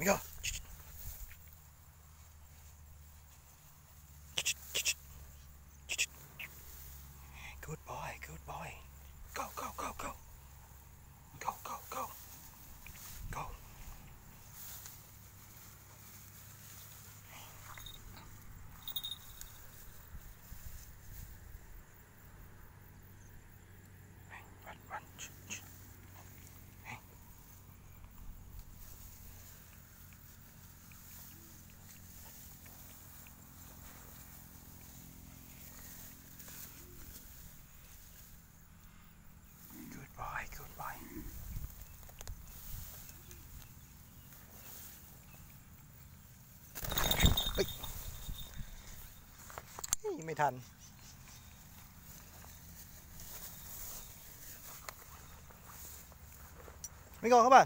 มิโไม่ทัน ไม่กองครับป่ะ